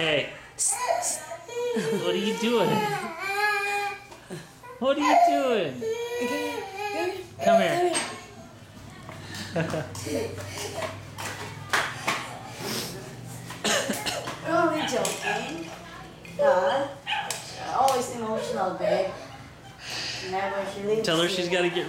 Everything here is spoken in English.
Hey. What are you doing? What are you doing? Come here. are we joking. Huh? Always emotional, babe. Never she leaves Tell her she's got to get ready.